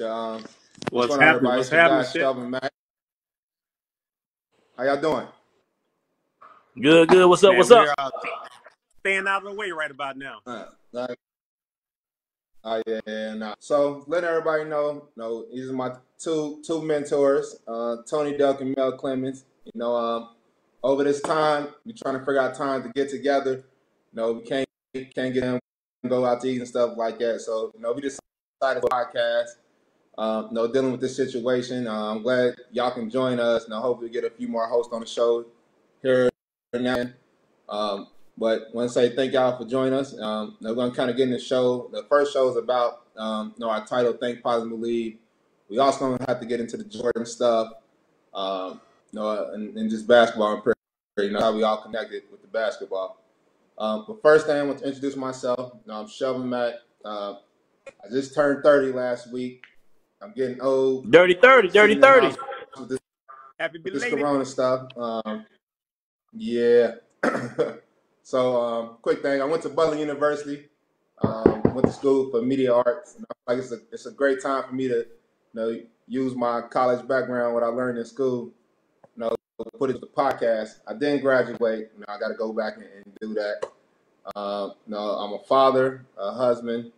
everybody. Um, What's going happening? What's happening, guy? Shelvin Mack. How y'all doing? Good, good. What's up? Man, What's up? we're uh, staying out of the way right about now. Uh, uh, oh yeah, yeah, nah. So letting everybody know, you know, these are my two two mentors, uh, Tony Delk and Mel Clemmons. You know, um, over this time, we're trying to figure out time to get together. You know, we can't can't get them go out to eat and stuff like that. So you know, we decided for a podcast. Um, know, dealing with this situation. Uh, I'm glad y'all can join us. And I hope we get a few more hosts on the show here now. Um, but I want to say thank y'all for joining us. Um, we're going to kind of get in the show. The first show is about um, you know our title, Think Positive Believe. We also going to have to get into the Jordan stuff, um, you know, and, and just basketball. And prayer, you know how we all connected with the basketball. Um, but first thing I want to introduce myself. You know, I'm Shelvin Mack. Uh, I just turned 30 last week. I'm getting old. Dirty 30, dirty Sitting in the 30. house with this, Happy with this belated. Corona stuff. Um, yeah. so, um, quick thing. I went to Butler University. Um, went to school for media arts. And I feel like it's a it's a great time for me to, you know, use my college background, what I learned in school, you know, put it to the podcast. I didn't graduate. You know, I got to go back and, and do that. Um, you know, I'm a father, a husband.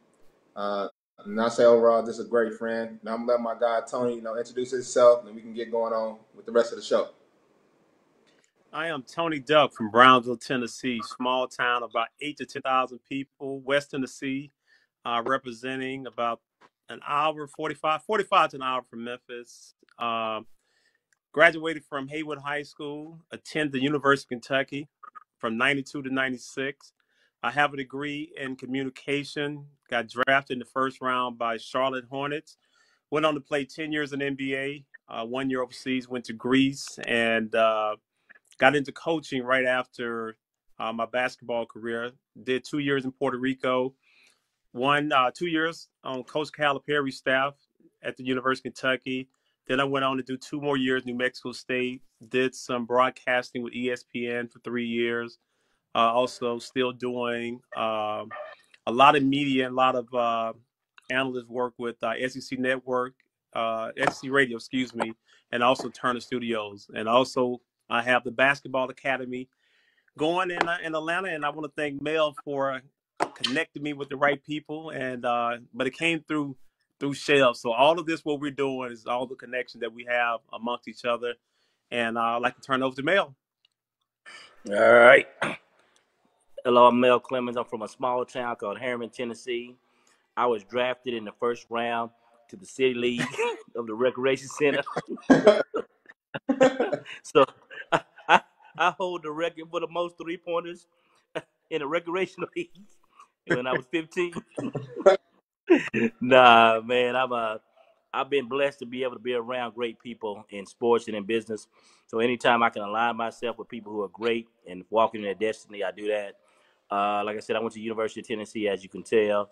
Uh, and I say overall, just a great friend. Now I'm gonna let my guy Tony, you know, introduce himself, and we can get going on with the rest of the show. I am Tony Delk from Brownsville, Tennessee, small town, about eight to ten thousand people, West Tennessee, uh, representing about an hour, 45, 45 to an hour from Memphis. Um, graduated from Haywood High School, attended the University of Kentucky from 92 to 96. I have a degree in communication, got drafted in the first round by Charlotte Hornets, went on to play 10 years in NBA, uh, one year overseas, went to Greece, and uh, got into coaching right after uh, my basketball career. Did two years in Puerto Rico, one uh, two years on Coach Calipari's staff at the University of Kentucky. Then I went on to do two more years New Mexico State. Did some broadcasting with ESPN for three years. Uh, also, still doing um, a lot of media and a lot of uh, analyst work with uh, SEC Network, uh, SEC Radio, excuse me, and also Turner Studios. And also, I have the Basketball Academy going in uh, in Atlanta, and I want to thank Mel for connecting me with the right people. And uh, but it came through through Shell. So all of this, what we're doing, is all the connection that we have amongst each other. And I'd like to turn over to Mel. All right. Hello, I'm Mel Clemmons. I'm from a small town called Harriman, Tennessee. I was drafted in the first round to the City League of the Recreation Center. so I, I, I hold the record for the most three pointers in the recreational league when I was 15. nah, man, I'm a. I've been blessed to be able to be around great people in sports and in business. So anytime I can align myself with people who are great and walking in their destiny, I do that. Uh, like I said, I went to University of Tennessee, as you can tell.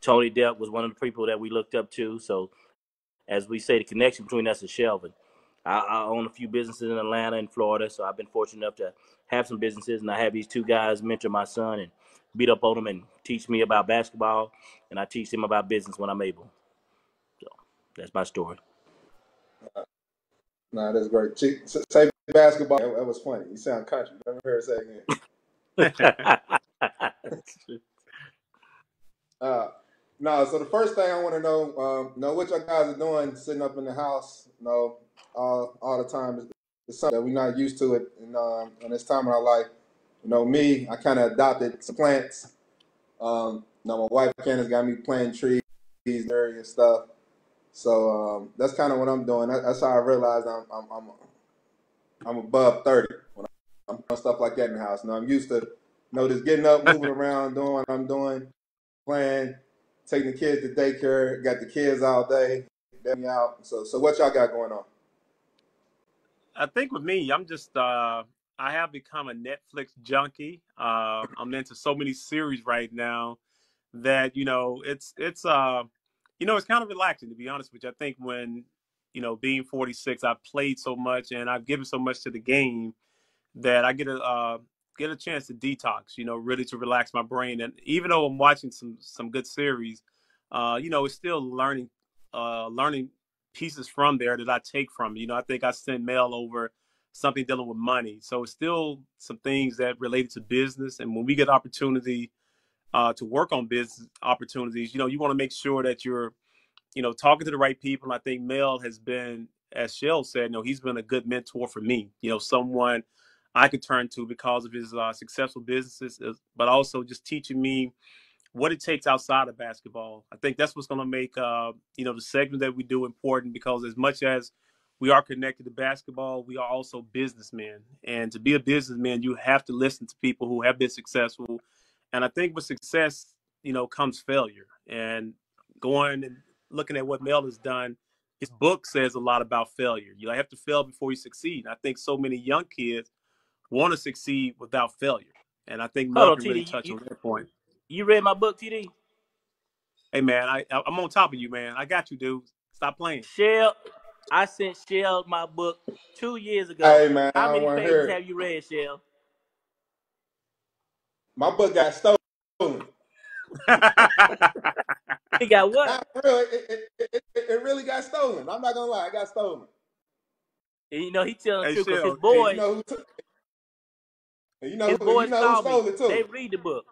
Tony Delk was one of the people that we looked up to. So, as we say, the connection between us and Shelvin. I, I own a few businesses in Atlanta and Florida, so I've been fortunate enough to have some businesses, and I have these two guys mentor my son and beat up on him and teach me about basketball, and I teach him about business when I'm able. So that's my story. Nah, that's great. Say basketball. That, that was funny. You sound country. Let me hear it say again. Uh, no, so the first thing I want to know, um, know what y'all guys are doing, sitting up in the house, you know, all all the time is something that we're not used to it in um, time in our life. You know, me, I kind of adopted some plants. Um, you know, my wife Candace got me planting trees, and stuff. So um, that's kind of what I'm doing. That, that's how I realized I'm I'm I'm, I'm above thirty when I'm doing stuff like that in the house. Now I'm used to, know, just getting up, moving around, doing what I'm doing, playing, taking the kids to daycare, got the kids all day, me out. So so what y'all got going on? I think with me, I'm just uh I have become a Netflix junkie. Uh, I'm into so many series right now that you know it's it's uh you know it's kind of relaxing to be honest with you. I think when you know being 46, I've played so much and I've given so much to the game that I get a uh, get a chance to detox. You know, really to relax my brain. And even though I'm watching some some good series, uh, you know, it's still learning uh, learning pieces from there that I take from. You know, I think I sent mail over something dealing with money, so it's still some things that related to business. And when we get opportunity uh, to work on business opportunities, you know, you want to make sure that you're, you know, talking to the right people. And I think Mel has been, as Shell said, you know, he's been a good mentor for me. You know, someone I could turn to because of his uh, successful businesses, but also just teaching me what it takes outside of basketball. I think that's what's going to make uh, you know the segment that we do important because as much as we are connected to basketball, we are also businessmen, and to be a businessman, you have to listen to people who have been successful and I think with success, you know, comes failure. And going and looking at what Mel has done, his book says a lot about failure. You have to fail before you succeed. I think so many young kids want to succeed without failure. And I think Mel can really touch you, on that point. You read my book, TD? Hey man, I I'm on top of you, man. I got you, dude. Stop playing. Shell, I sent Shell my book two years ago. Hey man, how many pages have you read, Shell? My book got stolen. he got what? Really, it, it, it, it, really got stolen. I'm not gonna lie, it got stolen. And you know he telling the truth because his boys. You know who took it. You know, his boys you know who stole me. it too. They read the book.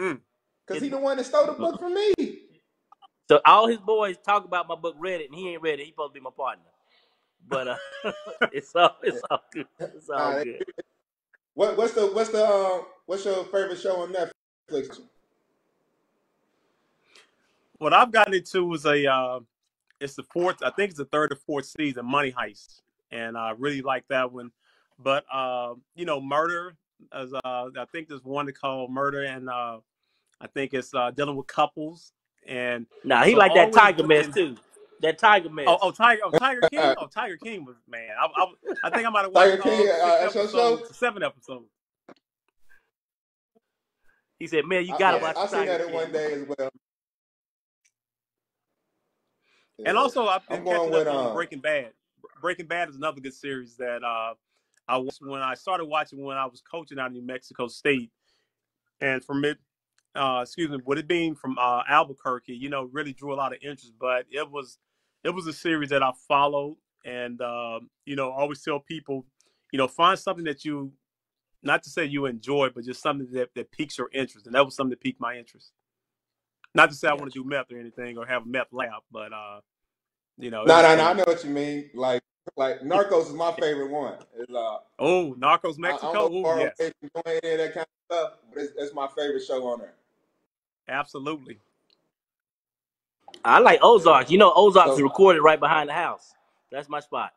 Mm. Cause he the one that stole the book from me. So all his boys talk about my book, read it, and he ain't read it. He supposed to be my partner. But uh, it's all it's all good. It's all nah, good. What what's the what's the uh, what's your favorite show on Netflix? What I've gotten into is a uh, it's the fourth, I think it's the third or fourth season, Money Heist, and I really like that one. But uh, you know, murder as uh, I think there's one called Murder, and uh, I think it's uh, dealing with couples. And nah, he so like that Tiger mess too. That Tiger man. Oh, oh, Tiger, oh, Tiger King. Oh, Tiger King was man. I, I, I think I might have watched Tiger King, uh, episodes, show? seven episodes. He said, "Man, you got to watch." I seen that in one day as well. Yeah. And also, I've been catching with, up on um, Breaking Bad. Breaking Bad is another good series that uh, I watched when I started watching when I was coaching out of New Mexico State, and from it uh, excuse me, with it being from uh, Albuquerque, you know, really drew a lot of interest. But it was it was a series that I followed, and uh, you know, always tell people, you know, find something that you, not to say you enjoy, but just something that that piques your interest, and that was something that piqued my interest. Not to say I want to do meth or anything or have a meth lab, but uh, you know. No, no, no. I know what you mean. Like, like Narcos is my favorite one. It's, uh, oh, Narcos Mexico. I, I'm yes. doing any of that kind of stuff, but it's, it's my favorite show on there. Absolutely. I like Ozark. You know, Ozark is recorded right behind the house. That's my spot.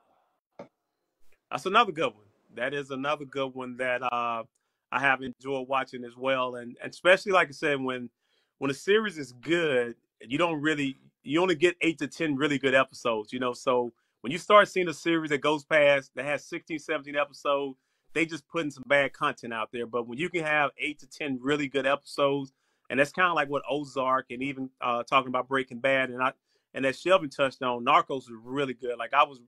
That's another good one. That is another good one that uh, I have enjoyed watching as well, and, and especially like I said, when when a series is good, you don't really you only get eight to ten really good episodes. You know, so when you start seeing a series that goes past that has 16, 17 episodes, they just putting some bad content out there. But when you can have eight to ten really good episodes and that's kind of like what Ozark and even uh, talking about Breaking Bad and I and that Shelby touched on. Narcos is really good. Like I was,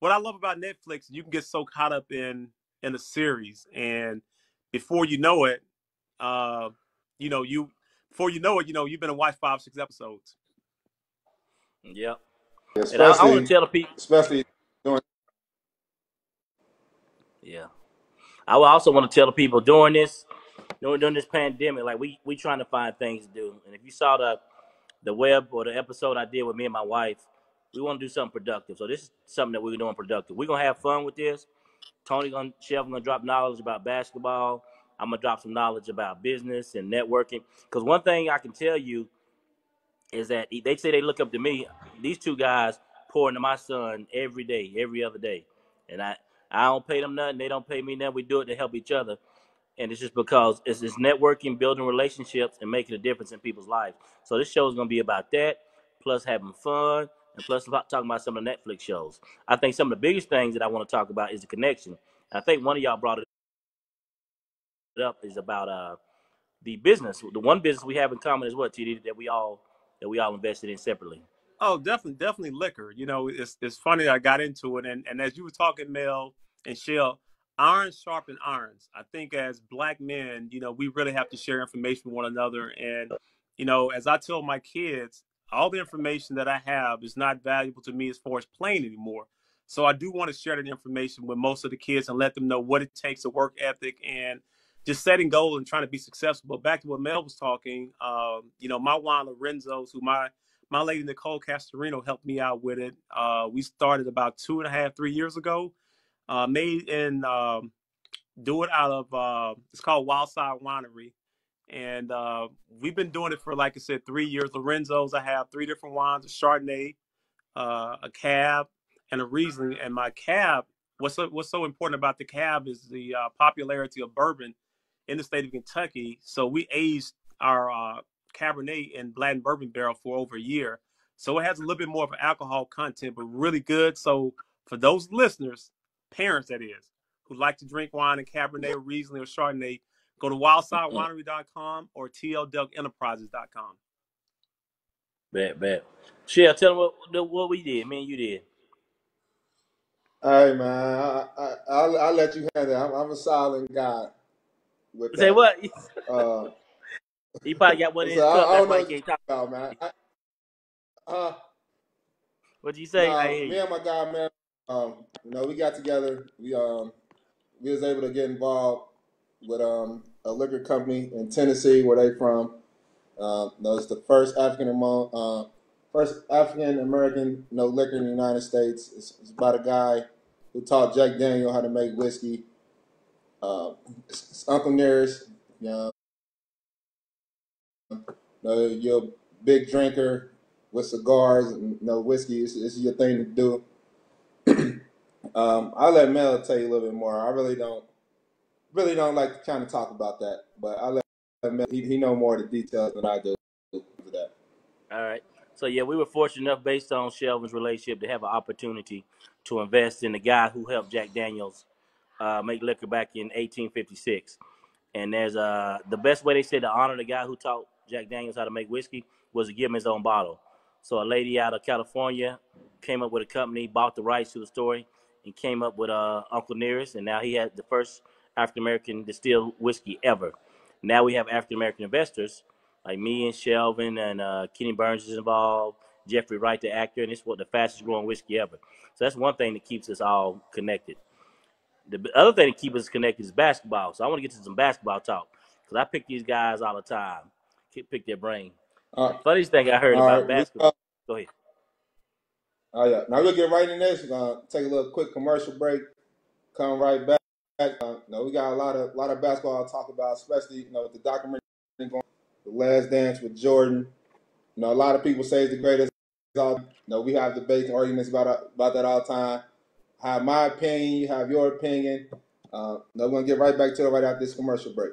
what I love about Netflix, you can get so caught up in in a series, and before you know it, uh, you know you before you know it, you know you've been to watch five six episodes. Yep. Especially, and I, I want to tell the people, especially doing. Yeah, I also want to tell the people during this during, during this pandemic, like we we trying to find things to do. And if you saw the the web or the episode I did with me and my wife, we want to do something productive. So this is something that we're doing productive. We're gonna have fun with this. Tony gonna Chef gonna drop knowledge about basketball. I'm gonna drop some knowledge about business and networking. Because one thing I can tell you is that they say they look up to me. These two guys pour into my son every day, every other day, and I I don't pay them nothing. They don't pay me nothing. We do it to help each other and it's just because it's this networking, building relationships, and making a difference in people's lives. So this show is going to be about that, plus having fun, and plus about talking about some of the Netflix shows. I think some of the biggest things that I want to talk about is the connection. I think one of y'all brought it up is about uh the business. The one business we have in common is what TD that we all that we all invested in separately. Oh, definitely, definitely liquor. You know, it's it's funny I got into it, and and as you were talking, Mel and Shell, irons sharpen irons. I think as black men, you know, we really have to share information with one another. And, you know, as I tell my kids, all the information that I have is not valuable to me as far as playing anymore. So I do want to share that information with most of the kids and let them know what it takes to work ethic and just setting goals and trying to be successful. But back to what Mel was talking, um, you know, my Juan Lorenzo's, who my my lady Nicole Castorino helped me out with it. Uh, we started about two and a half, three years ago. Uh, made in um, do it out of uh, it's called Wildside Winery, and uh, we've been doing it for like I said, three years. Lorenzo's, I have three different wines: a Chardonnay, uh, a Cab, and a Riesling. And my Cab, what's so, what's so important about the Cab is the uh, popularity of bourbon in the state of Kentucky. So we aged our uh, Cabernet in Blanton bourbon barrel for over a year. So it has a little bit more of an alcohol content, but really good. So for those listeners, parents that is, who like to drink wine and Cabernet or Riesling or Chardonnay, go to wildsidewinery.com or tldelkenterprises.com. Bet, bet. Shell, tell them what, what we did. Me and you did. All right, man. I, I, I'll, I'll let you handle it. I'm, I'm a silent guy with Say that. what? Uh, He probably got one in his so I, cup. I That's don't know why he can't talk. about, man. I, uh, What'd you say? I hear me you. and my guy, man. Um, you know, we got together. We um, we was able to get involved with um a liquor company in Tennessee, where they from. Uh, that was the first African American, uh, first African American no liquor in the United States. It's, it's about a guy who taught Jack Daniel how to make whiskey. Uh, Uncle Nearest. You know, you're a big drinker with cigars and you know, whiskey. It's, it's your thing to do. um, I'll let Mel tell you a little bit more. I really don't, really don't like to kind of talk about that, but I'll let Mel. He, he know more of the details than I do for that. All right. So yeah, we were fortunate enough, based on Shelvin's relationship, to have an opportunity to invest in the guy who helped Jack Daniels uh, make liquor back in 1856. And there's uh the best way they said to honor the guy who taught Jack Daniels how to make whiskey was to give him his own bottle. So a lady out of California came up with a company, bought the rights to the story, and came up with uh, Uncle Nearest, and now he had the first African American distilled whiskey ever. Now we have African American investors like me and Shelvin and uh, Kenny Burns is involved, Jeffrey Wright, the actor, and it's what the fastest growing whiskey ever. So that's one thing that keeps us all connected. The other thing that keeps us connected is basketball. So I want to get to some basketball talk because I pick these guys all the time. Keep- Pick their brain. All The funniest thing I heard all about right. We, basketball. Go ahead. oh yeah. Now we'll get right in this. We're gonna take a little quick commercial break. Come right back. Uh, no, we got a lot of lot of basketball to talk about, especially you know with the documentary going, the Last Dance with Jordan. You know, a lot of people say it's the greatest. All, you know, we have debates and arguments about about that all the time. Have my opinion. You have your opinion. Uh, no, we're gonna get right back to it right after this commercial break.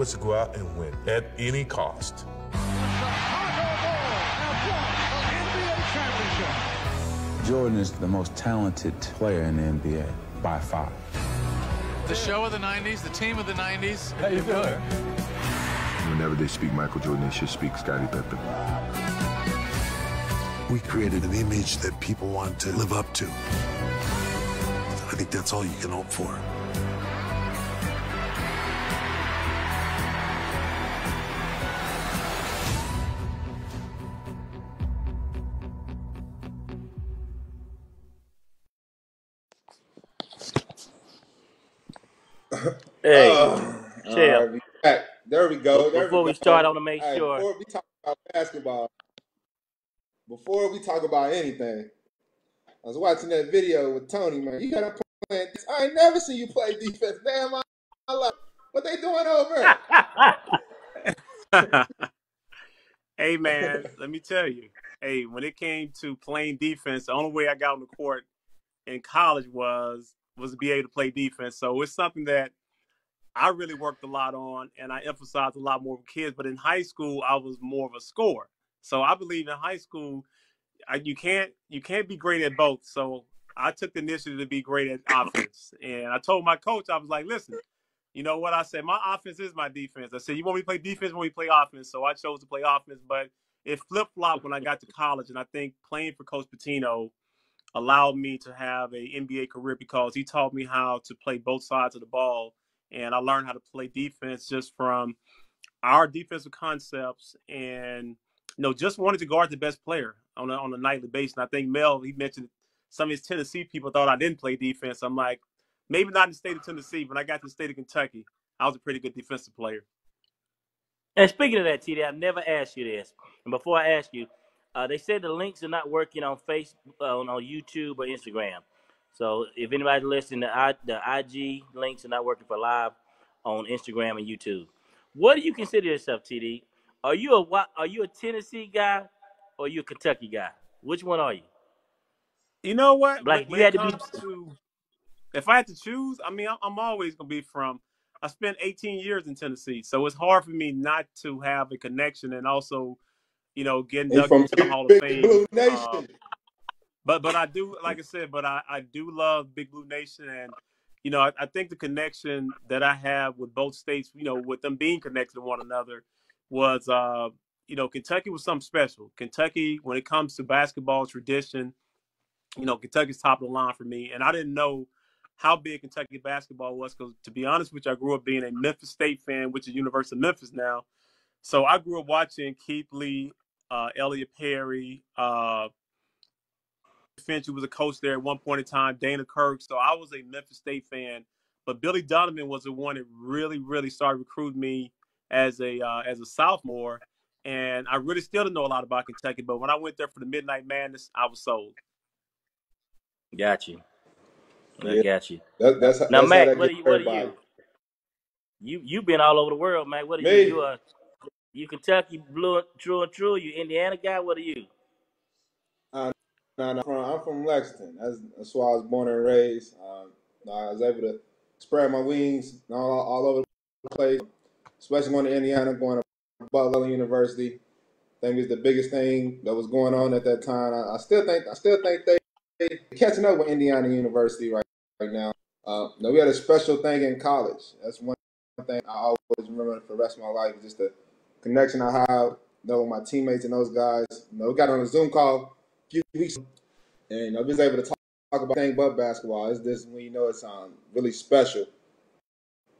was to go out and win at any cost. Jordan is the most talented player in the NBA by far. The show of the 90s, the team of the 90s. How you doing? Whenever they speak Michael Jordan, they should speak Scottie Pippen. We created an image that people want to live up to. I think that's all you can hope for. Hey, Oh, chill. right, we back. There we go. There Before we start, I want to make sure. before we talk about basketball, before we talk about anything, I was watching that video with Tony, man. You got to play. I ain't never seen you play defense. Damn, I, I love what they doing over hey man, let me tell you. Hey, when it came to playing defense, the only way I got on the court in college was was to be able to play defense. So it's something that I really worked a lot on, and I emphasized a lot more with kids. But in high school, I was more of a scorer. So I believe in high school, you can't you can't be great at both. So I took the initiative to be great at offense, and I told my coach, I was like, listen. You know what I said? My offense is my defense. I said, you want me to play defense when we play offense? So I chose to play offense, but it flip flopped when I got to college. And I think playing for Coach Pitino allowed me to have a NBA career because he taught me how to play both sides of the ball. And I learned how to play defense just from our defensive concepts and you know, just wanted to guard the best player on a, on a nightly basis. And I think Mel, he mentioned some of his Tennessee people thought I didn't play defense. I'm like, maybe not in the state of Tennessee, but I got to the state of Kentucky. I was a pretty good defensive player. And speaking of that, TD, I've never asked you this. And before I ask you, uh, they said the links are not working on Facebook, uh, on, on YouTube or Instagram. So if anybody's listening, the, I, the IG links are not working for live on Instagram and YouTube. What do you consider yourself, TD? Are you a are you a Tennessee guy or are you a Kentucky guy? Which one are you? You know what? Like when you had to be. to, if I had to choose, I mean, I'm, I'm always gonna be from. I spent 18 years in Tennessee, so it's hard for me not to have a connection and also, you know, get He inducted into the Big, Hall of Big Fame. Blue Uh, Nation. but but I do, like I said, but I, I do love Big Blue Nation, and you know, I, I think the connection that I have with both states, you know, with them being connected to one another, was, uh, you know, Kentucky was something special. Kentucky, when it comes to basketball tradition, you know, Kentucky's top of the line for me, and I didn't know how big Kentucky basketball was because, to be honest with you, I grew up being a Memphis State fan, which is University of Memphis now. So I grew up watching Keith Lee, uh, Elliot Perry, uh, Finch, who was a coach there at one point in time, Dana Kirk. So I was a Memphis State fan, but Billy Donovan was the one that really, really started recruiting me as a uh, as a sophomore. And I really still didn't know a lot about Kentucky, but when I went there for the Midnight Madness, I was sold. Got you. I Yeah, got you. that, that's how- Now, that's how Mac, that what are you? What are you? You you've been all over the world, Mac. What are you? Me, You a you Kentucky blue true and true? You Indiana guy? What are you? uh, no, no, from, I'm from Lexington. That's, that's where I was born and raised. Um, I was able to spread my wings all, all over the place, especially going to Indiana, going to Butler University. I think it's the biggest thing that was going on at that time. I, I still think I still think they they catching up with Indiana University right, right now. Uh, now we had a special thing in college. That's one thing I always remember for the rest of my life. Just the connection I have, know, with my teammates and those guys. You know, we got on a Zoom call a few weeks, ago, and you know, was able to talk, talk about anything but basketball. It's this when you know it's um really special.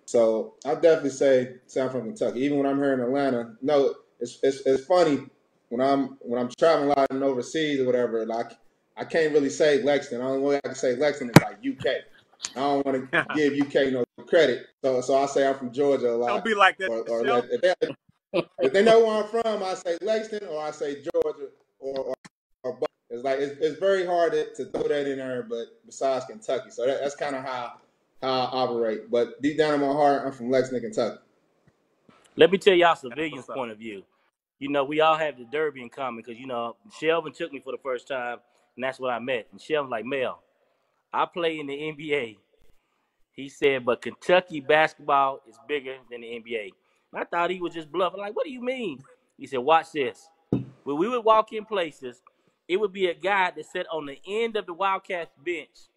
So I definitely say I'm from Kentucky. Even when I'm here in Atlanta, no, it's it's, it's funny when I'm when I'm traveling a lot and overseas or whatever. Like I can't really say Lexington. The only way I can say Lexington is like UK. I don't want to give UK no credit, so so I say I'm from Georgia a lot. Don't be like that, Or, or if, they, if they know where I'm from, I say Lexington or I say Georgia or or, or it's like it's, it's very hard to, to throw that in there. But besides Kentucky, so that, that's kind of how how I operate. But deep down in my heart, I'm from Lexington, Kentucky. Let me tell y'all civilians' point of view. You know, we all have the Derby in common because you know Shelvin took me for the first time, and that's what I met. And Shelvin's like, Mel, I play in the NBA. He said, but Kentucky basketball is bigger than the NBA. I thought he was just bluffing. Like, what do you mean? He said, watch this. When we would walk in places, it would be a guy that sat on the end of the Wildcats bench.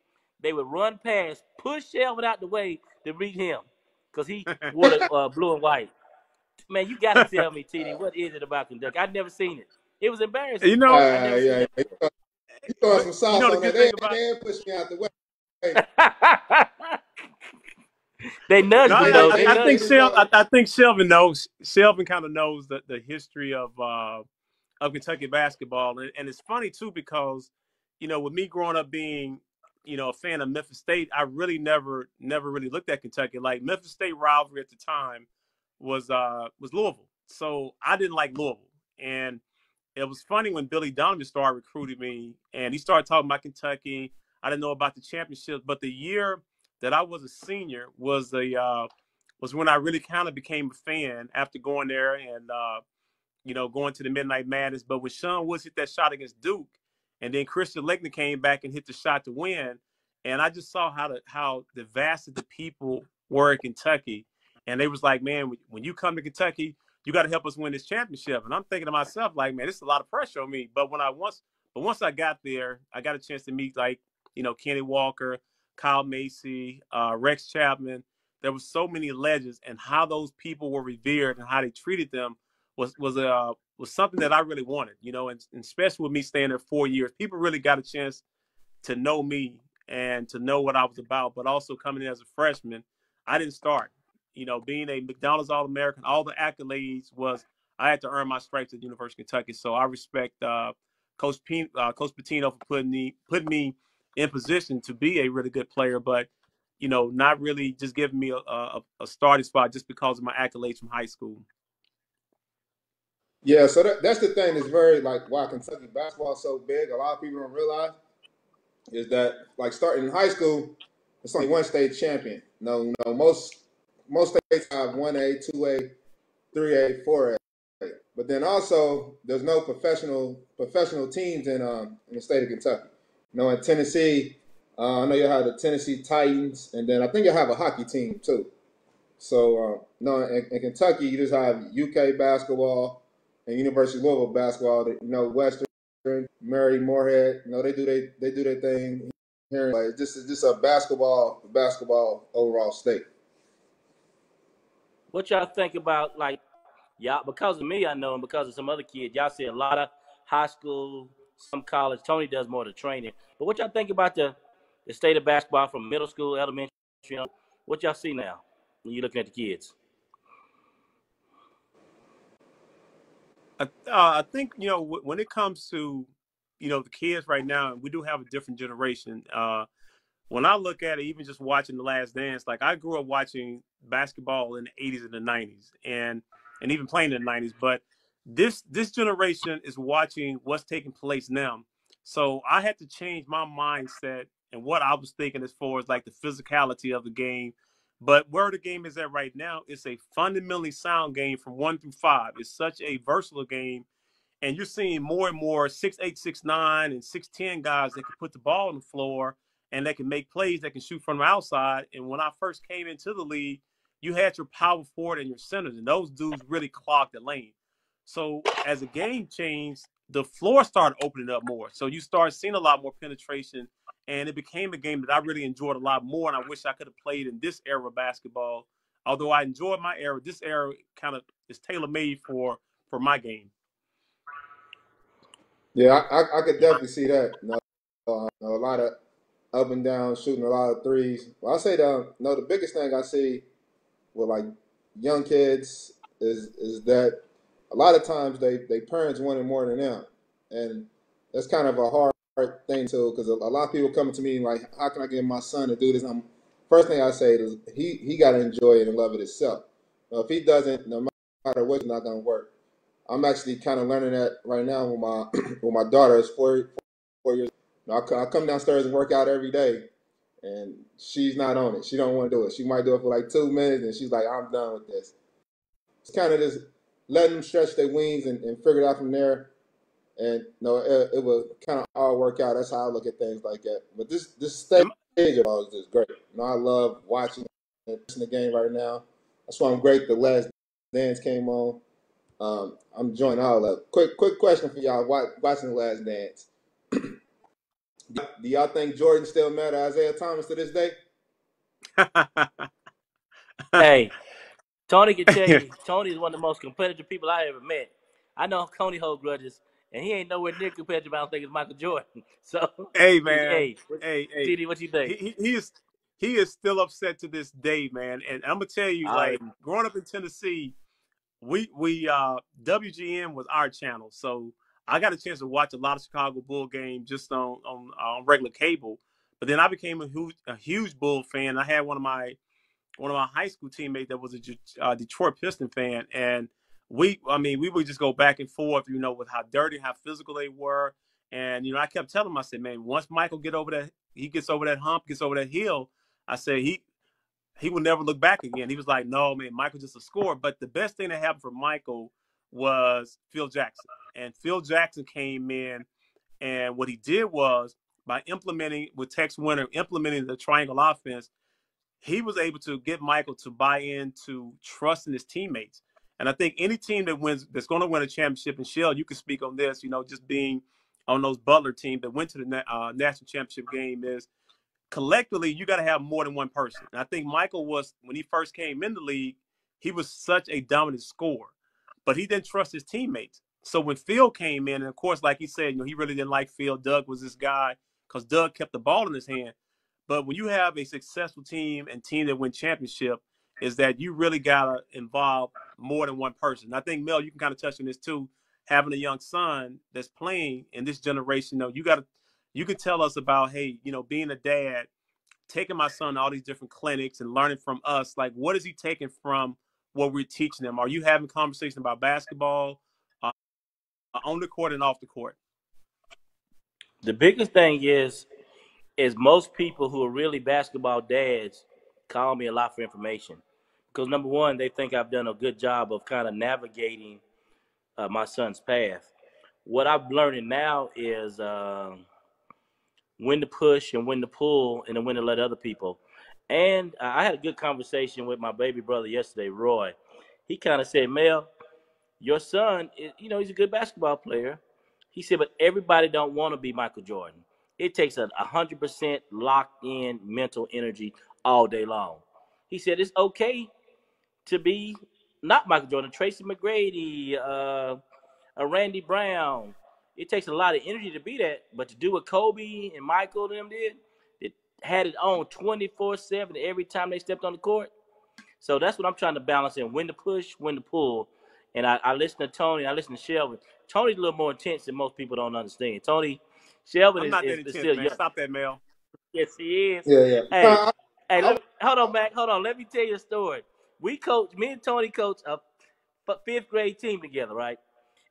They would run past, push Shelvin out the way to reach him because he wore the uh, blue and white. Man, you got to tell me, TD, what is it about Kentucky? I've never seen it. It was embarrassing. You know, Uh, I yeah, yeah. You throwing some sauce you know the on good that. thing They, about they push me out the way. they nudged No, me I, though. I, They I think me. Shel, I, I think Shelvin knows. Shelvin kind of knows the, the history of uh, of Kentucky basketball, and, and it's funny too because you know with me growing up being you know a fan of Memphis State, I really never never really looked at Kentucky like Memphis State rivalry at the time was uh was Louisville, so I didn't like Louisville, and it was funny when Billy Donovan started recruiting me, and he started talking about Kentucky. I didn't know about the championships, but the year that I was a senior was the uh, was when I really kind of became a fan after going there and uh, you know going to the Midnight Madness. But when Sean Woods hit that shot against Duke, and then Christian Laettner came back and hit the shot to win, and I just saw how the how the vast of the people were in Kentucky, and they was like, man, when you come to Kentucky, you got to help us win this championship. And I'm thinking to myself, like, man, this is a lot of pressure on me. But when I once, but once I got there, I got a chance to meet like, you know, Kenny Walker, Kyle Macy, uh, Rex Chapman. There was so many legends, and how those people were revered and how they treated them was was uh was something that I really wanted, you know, and, and especially with me staying there four years, people really got a chance to know me and to know what I was about. But also coming in as a freshman, I didn't start. You know, being a McDonald's All American, all the accolades was I had to earn my stripes at the University of Kentucky. So I respect uh, Coach P, uh, Coach Pitino for putting me putting me in position to be a really good player, but you know, not really just giving me a, a, a starting spot just because of my accolades from high school. Yeah, so that, that's the thing that's very like why Kentucky basketball is so big. A lot of people don't realize is that like starting in high school, it's only one state champion. No, no, most most states have one A, two A, three A, four A. But then also there's no professional professional teams in um in the state of Kentucky. You know, in Tennessee, uh, I know you have the Tennessee Titans, and then I think you have a hockey team too. So uh, no, in, in Kentucky you just have UK basketball and University of Louisville basketball. That, you know, Western, Murray, Morehead. You know, they do they they do their thing here. This is just a basketball basketball overall state. What y'all think about like y'all? Because of me, I know, and because of some other kids, y'all see a lot of high school, some college. Tony does more of the training. But what y'all think about the the state of basketball from middle school, elementary? on? What y'all see now when you're looking at the kids? I, uh, I think you know when it comes to you know the kids right now, we do have a different generation. Uh, when I look at it, even just watching The Last Dance, like I grew up watching basketball in the '80s and the '90s, and and even playing in the '90s. But this this generation is watching what's taking place now. So I had to change my mindset and what I was thinking as far as like the physicality of the game. But where the game is at right now, it's a fundamentally sound game from one through five. It's such a versatile game and you're seeing more and more six eight, six nine, and six ten guys that can put the ball on the floor and they can make plays. They can shoot from the outside. And when I first came into the league, you had your power forward and your centers, and those dudes really clogged the lane. So as the game changed, the floor started opening up more. So you started seeing a lot more penetration, and it became a game that I really enjoyed a lot more. And I wish I could have played in this era of basketball. Although I enjoyed my era, this era kind of is tailor made for for my game. Yeah, I, I, could definitely see that. Know, uh, a lot of up and down, shooting a lot of threes. Well, I say the no, the biggest thing I see with like young kids is is that a lot of times they they parents wanting more than them, and that's kind of a hard thing too because a, a lot of people come to me like, how can I get my son to do this? I'm first thing I say is he he got to enjoy it and love it himself. Now, if he doesn't, no matter what, it's not gonna work. I'm actually kind of learning that right now with my with my daughter. Is four four years. I, I come downstairs and work out every day, and she's not on it. She don't want to do it. She might do it for like two minutes, and she's like, "I'm done with this." It's kind of just letting them stretch their wings and, and figure it out from there. And no, it, it will kind of all work out. That's how I look at things like that. But this this state stage of all is just great. You know, I love watching and the game right now. That's why I'm great. The last dance came on. Um, I'm enjoying all of it. Quick, quick question for y'all watching the last dance. Do y'all think Jordan still mad at Isiah Thomas to this day? hey, Tony can tell you, Tony is one of the most competitive people I ever met. I know Tony hold grudges, and he ain't nowhere near competitive. I don't think it's Michael Jordan. So, hey man, hey, hey, hey, TD, what you think? he, he, is he is still upset to this day, man. And I'm gonna tell you, I like am. growing up in Tennessee, we we uh WGN was our channel, so I got a chance to watch a lot of Chicago Bull games just on on, on regular cable. But then I became a huge a huge Bull fan. I had one of my one of my high school teammates that was a uh, Detroit Piston fan, and we, I mean, we would just go back and forth, you know, with how dirty, how physical they were, and you know, I kept telling him, I said, man, once Michael get over that, he gets over that hump, gets over that hill, I said he he will never look back again. He was like, no, man, Michael just a score. But the best thing that happened for Michael was Phil Jackson, and Phil Jackson came in, and what he did was by implementing with Tex Winter, implementing the triangle offense he was able to get Michael to buy into trusting his teammates. And I think any team that wins that's going to win a championship, and Shell, you can speak on this, you know, just being on those Butler team that went to the uh, national championship game is collectively you got to have more than one person. And I think Michael was when he first came in the league, he was such a dominant scorer, but he didn't trust his teammates. So when Phil came in, and of course, like he said, you know, he really didn't like Phil. Doug was this guy because Doug kept the ball in his hand. But when you have a successful team and team that win championship, is that you really gotta involve more than one person. I think Mel, you can kind of touch on this too. Having a young son that's playing in this generation, you know, you gotta you can tell us about, hey, you know, being a dad, taking my son to all these different clinics and learning from us. Like, what is he taking from what we're teaching them? Are you having conversation about basketball uh, on the court and off the court? The biggest thing is, is most people who are really basketball dads call me a lot for information because number one, they think I've done a good job of kind of navigating uh, my son's path. What I'm learning now is uh, when to push and when to pull, and when to let other people. And I had a good conversation with my baby brother yesterday, Roy. He kind of said, "Mel, your son, is, you know, he's a good basketball player." He said, "But everybody don't want to be Michael Jordan. It takes a hundred percent locked in mental energy all day long." He said, "It's okay to be not Michael Jordan, Tracy McGrady, uh, uh, Randy Brown. It takes a lot of energy to be that, but to do what Kobe and Michael and them did, it had it on 24 7 every time they stepped on the court. So that's what I'm trying to balance in when to push, when to pull. And I, I listen to Tony, I listen to Shelvin. Tony's a little more intense than most people don't understand. Tony, Shelvin I'm is, not is, that is intense, still man. young. Stop that, Mel. Yes, he is. Yeah, yeah. Hey, Nah, hey, let me, hold on, Mac. Hold on. Let me tell you a story. We coach, me and Tony coach a fifth grade team together, right?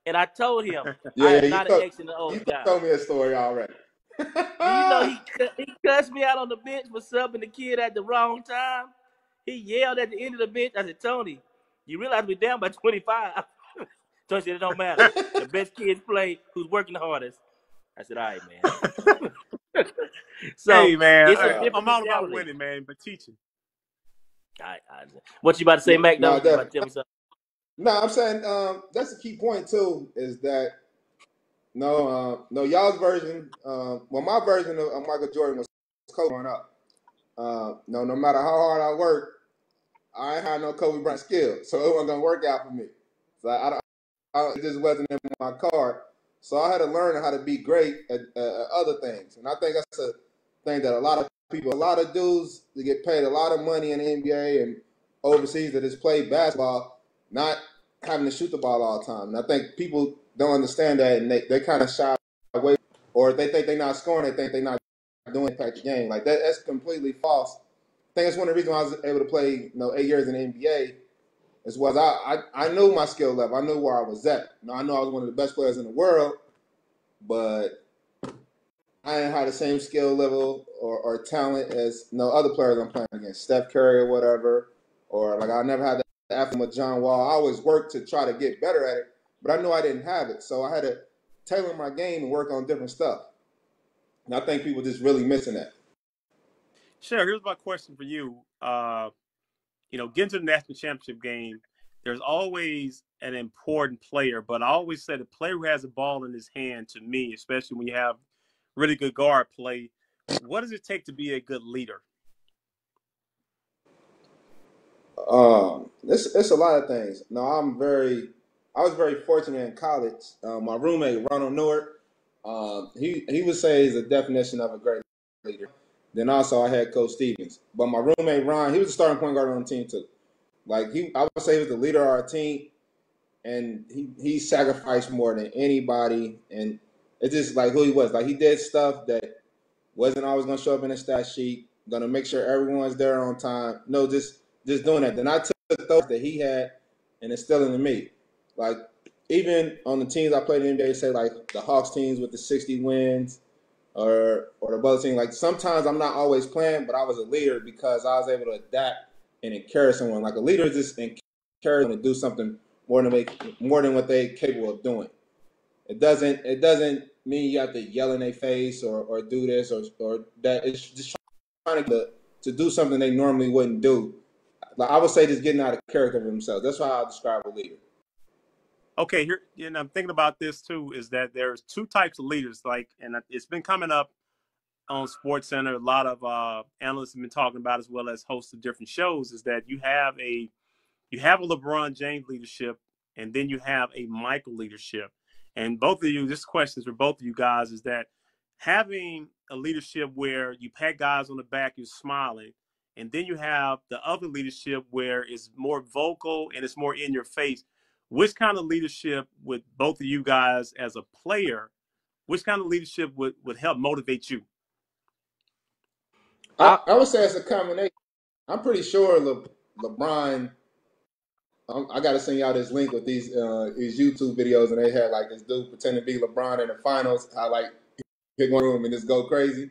And I told him Yeah, I yeah, am you not told- an X and an O you guy. told me a story already. You know he he cussed me out on the bench for subbing the kid at the wrong time? He yelled at the end of the bench. I said, Tony, you realize we're down by 25. Tony said, it don't matter. The best kids play who's working the hardest. I said, all right, man. so hey, man, it's a I- different I'm all about winning, man, but teaching. All right, all right. What you about to say, Yeah, Mac? no, No, you about to definitely. tell me something? No, I'm saying um, that's a key point too. Is that no, uh, no, y'all's version. Uh, well, my version of, of Michael Jordan was Kobe growing up. Uh, no, no matter how hard I worked, I ain't had no Kobe Bryant skill, so it wasn't gonna work out for me. So I, don't- I, it just wasn't in my card. So I had to learn how to be great at, uh, other things, and I think that's a thing that a lot of people, a lot of dudes, they get paid a lot of money in the NBA and overseas that just play basketball, not having to shoot the ball all the time. And I think people don't understand that, and they, they kind of shy away, or if they think they're not scoring, they think they're not doing impact the game. Like that, that's completely false. I think that's one of the reasons why I was able to play, you know, eight years in the NBA. As well as I, I, I knew my skill level. I knew where I was at. Know, I know I was one of the best players in the world, but I didn't have the same skill level or, or talent as you know other players I'm playing against, Steph Curry or whatever, or like I never had the athlete with John Wall. I always worked to try to get better at it, but I knew I didn't have it, so I had to tailor my game and work on different stuff. And I think people just really missing that. Sure. Here's my question for you. Uh, you know, getting to the national championship game, there's always an important player, but I always say the player who has a ball in his hand to me, especially when you have really good guard play, what does it take to be a good leader? Um, it's it's a lot of things. No, I'm very, I was very fortunate in college. Uh, my roommate Ronald Nored, um, he he would say is a definition of a great leader. Then also I had Coach Stevens, but my roommate Ron, he was a starting point guard on the team too. Like he, I would say he was the leader of our team, and he he sacrificed more than anybody, and it's just like who he was. Like he did stuff that wasn't always gonna show up in the stat sheet. Gonna make sure everyone's there on time. No, just just doing that. Then I took the those that he had and instilling in me. Like even on the teams I played in the NBA, say like the Hawks teams with the 60 wins or or the Bullets team. Like sometimes I'm not always playing, but I was a leader because I was able to adapt and encourage someone. Like a leader is just encourage them to do something more than they more than what they capable of doing. It doesn't it doesn't mean you have to yell in their face or, or do this or or that. It's just trying to to do something they normally wouldn't do like I would say, just getting out of character of themselves. That's how I describe a leader. Okay, here, and I'm thinking about this too. Is that there's two types of leaders, like, and it's been coming up on Sports Center. A lot of uh, analysts have been talking about, as well as hosts of different shows. Is that you have a you have a LeBron James leadership, and then you have a Michael leadership. And both of you, this question is for both of you guys, is that having a leadership where you pat guys on the back, you're smiling, and then you have the other leadership where it's more vocal and it's more in your face. Which kind of leadership would both of you guys as a player, which kind of leadership would, would help motivate you? I, I would say it's a combination. I'm pretty sure Le, LeBron. Um, I got to send y'all this link with these uh, these YouTube videos, and they had like this dude pretending to be LeBron in the finals. I like hit one room and just go crazy.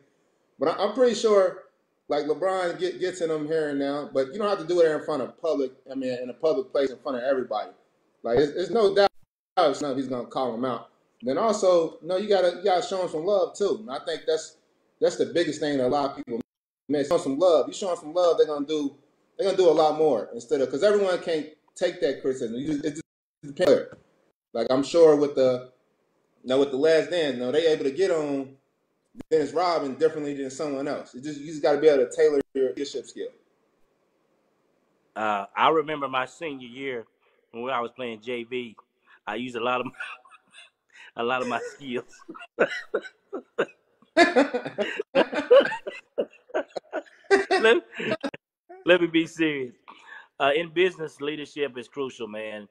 But I, I'm pretty sure like LeBron get, gets in them here and now, but you don't have to do it in front of public. I mean, in a public place in front of everybody. Like, it's, it's no doubt he's gonna call him out. Then also, no, you gotta you gotta show him some love too. And I think that's that's the biggest thing that a lot of people miss. Show some love. You show him some love, they're gonna do they're gonna do a lot more instead of because everyone can't take that criticism. You just, it's just like I'm sure with the you know with the last dance, you know, they able to get on Dennis Rodman differently than someone else. It just you just got to be able to tailor your leadership skill. Uh, I remember my senior year when I was playing JV. I used a lot of a lot of my skills. let, let me be serious. Uh, in business, leadership is crucial, man.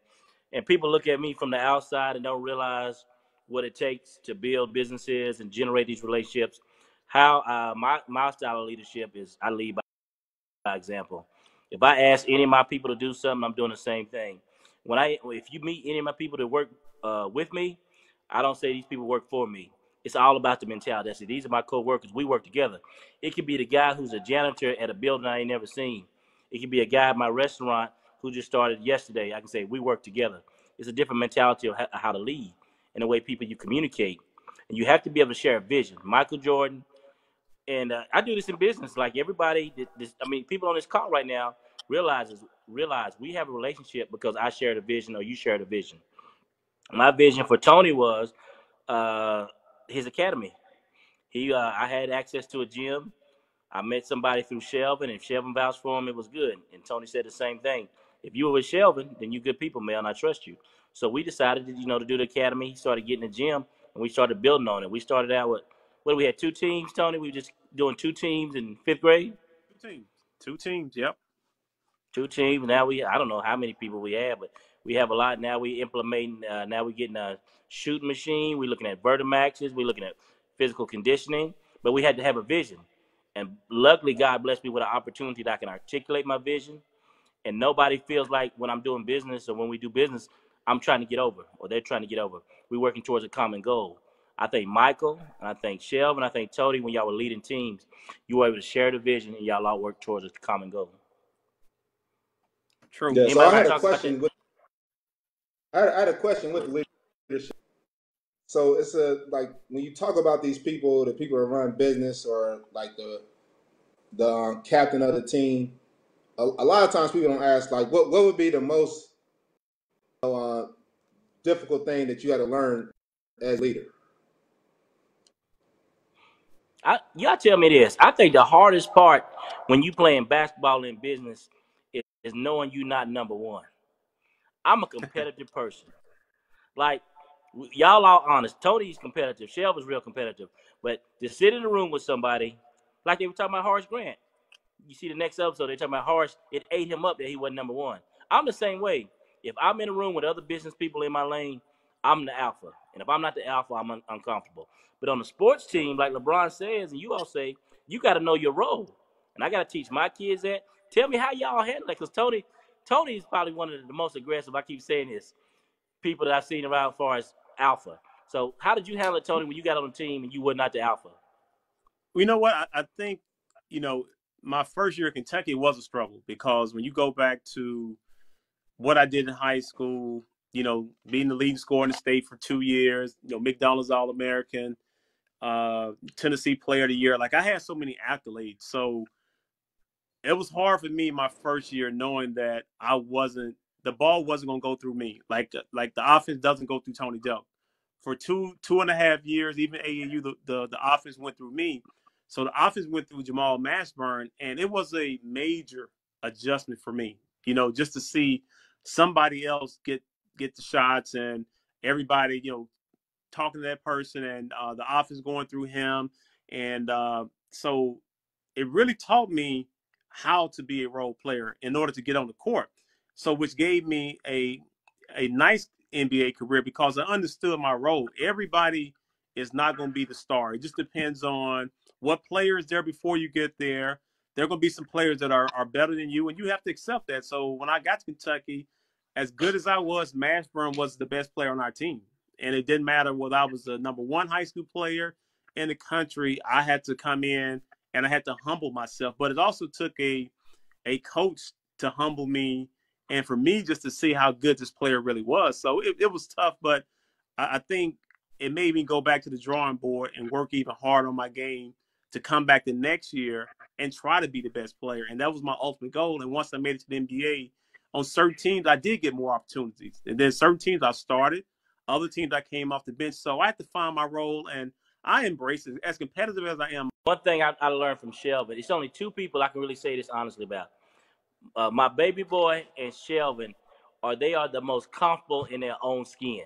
And people look at me from the outside and don't realize what it takes to build businesses and generate these relationships. How uh, my my style of leadership is I lead by, by example. If I ask any of my people to do something, I'm doing the same thing. When I if you meet any of my people that work uh, with me, I don't say these people work for me. It's all about the mentality. I say these are my co-workers. We work together. It could be the guy who's a janitor at a building I ain't never seen. It could be a guy at my restaurant who just started yesterday. I can say we work together. It's a different mentality of how to lead and the way people you communicate. And you have to be able to share a vision. Michael Jordan, and uh, I do this in business. Like everybody, this, I mean, people on this call right now realizes realize we have a relationship because I shared a vision or you shared a vision. My vision for Tony was uh, his academy. He, uh, I had access to a gym. I met somebody through Shelvin, and Shelvin vouched for him. It was good. And Tony said the same thing. If you were with Shelvin, then you good people, man. I trust you. So we decided, to, you know, to do the academy. He started getting the gym, and we started building on it. We started out with what we had two teams, Tony. We were just doing two teams in fifth grade. Two teams. Two teams. Yep. Two teams. Now we, I don't know how many people we have, but we have a lot. Now we implementing. Uh, now we getting a shooting machine. We're looking at Vertimaxes. We're looking at physical conditioning. But we had to have a vision, and luckily God blessed me with an opportunity that I can articulate my vision, and nobody feels like when I'm doing business or when we do business I'm trying to get over, or they're trying to get over. We're working towards a common goal. I think Michael, and I think Shelv, and I think Tony, when y'all were leading teams, you were able to share the vision and y'all all work towards a common goal. True. Yeah, so I had a question. With, I, had, I had a question with leadership. So it's a like when you talk about these people, the people that run business or like the the um, captain of the team. A, a, lot of times people don't ask like, what what would be the most uh, difficult thing that you had to learn as leader? I, y'all tell me this. I think the hardest part when you playing basketball in business is, knowing you're not number one. I'm a competitive person. Like y'all are honest. Tony's competitive. Shell was real competitive. But to sit in a room with somebody, like they were talking about Horace Grant. You see the next episode, they're talking about Horace. It ate him up that he wasn't number one. I'm the same way. If I'm in a room with other business people in my lane, I'm the alpha. And if I'm not the alpha, I'm un- uncomfortable. But on the sports team, like LeBron says, and you all say, you got to know your role. And I got to teach my kids that. Tell me how y'all handle it, because Tony, Tony is probably one of the most aggressive. I keep saying this. People that I've seen around as far as alpha. So how did you handle it, Tony, when you got on the team and you were not the alpha? You know what? I, I think you know my first year at Kentucky was a struggle because when you go back to what I did in high school, you know, being the leading scorer in the state for two years, you know, McDonald's All American, uh, Tennessee Player of the Year. Like I had so many accolades. So it was hard for me my first year knowing that I wasn't the ball wasn't gonna go through me. Like like the offense doesn't go through Tony Delk. For two two and a half years, even AAU, the, the, the offense went through me. So the offense went through Jamal Mashburn, and it was a major adjustment for me. You know, just to see somebody else get get the shots and everybody, you know, talking to that person and uh, the offense going through him. And uh, so it really taught me how to be a role player in order to get on the court. So which gave me a a nice NBA career because I understood my role. Everybody is not going to be the star. It just depends on what player is there before you get there. There are going to be some players that are, are better than you, and you have to accept that. So when I got to Kentucky, as good as I was, Mashburn was the best player on our team. And it didn't matter whether I was the number one high school player in the country. I had to come in and I had to humble myself. But it also took a a coach to humble me and for me just to see how good this player really was. So it, it was tough, but I, I think it made me go back to the drawing board and work even harder on my game to come back the next year and try to be the best player. And that was my ultimate goal. And once I made it to the NBA, on certain teams, I did get more opportunities. And then certain teams I started, other teams I came off the bench. So I had to find my role and I embrace it. As competitive as I am. One thing I, I learned from Shelvin, it's only two people I can really say this honestly about. Uh, my baby boy and Shelvin, are they are the most comfortable in their own skin.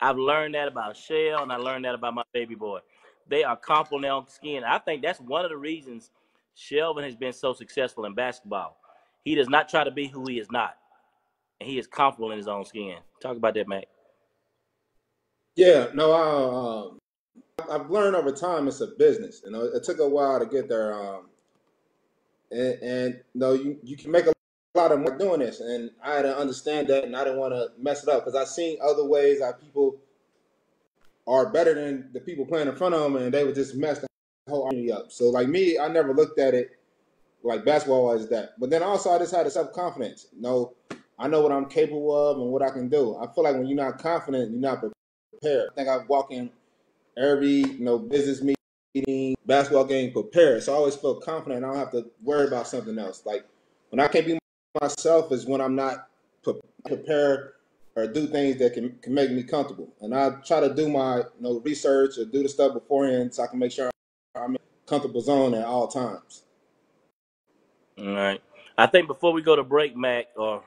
I've learned that about Shell and I learned that about my baby boy. They are comfortable in their own skin. I think that's one of the reasons Shelvin has been so successful in basketball. He does not try to be who he is not. And he is comfortable in his own skin. Talk about that, Mac. Yeah, no, I, um, I've learned over time it's a business. You know, it took a while to get there. Um, and, and you know, you, you can make a lot of money doing this. And I had to understand that, and I didn't want to mess it up because I've seen other ways that people are better than the people playing in front of them, and they would just mess the whole army up. So, like me, I never looked at it like basketball was that. But then also, I just had a self confidence. You know, I know what I'm capable of and what I can do. I feel like when you're not confident, you're not prepared. I think I walk in every you know business meeting, basketball game prepared. So I always feel confident. I don't have to worry about something else. Like when I can't be myself is when I'm not prepared or do things that can, can make me comfortable. And I try to do my you know research or do the stuff beforehand so I can make sure I'm in a comfortable zone at all times. All right. I think before we go to break, Mac, uh, or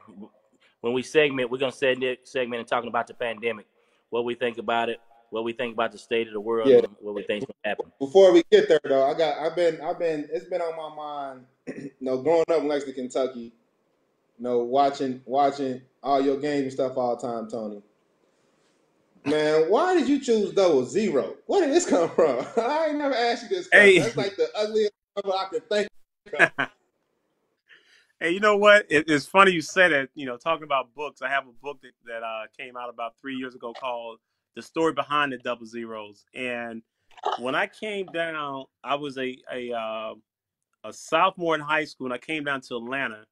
when we segment, we're gonna segment segment and talking about the pandemic, what we think about it, what we think about the state of the world, Yeah. and what we think is gonna happen. Before we get there though, I got I've been I've been it's been on my mind, you know, growing up in Lexington, Kentucky, you know, watching watching all your games and stuff all the time, Tony. Man, why did you choose double zero? Where did this come from? I ain't never asked you this question. Hey. That's like the ugliest number I could think of. Hey, you know what? It, it's funny you said it. You know, talking about books, I have a book that, that uh, came out about three years ago called "The Story Behind the Double Zeros." And when I came down, I was a a uh, a sophomore in high school, and I came down to Atlanta.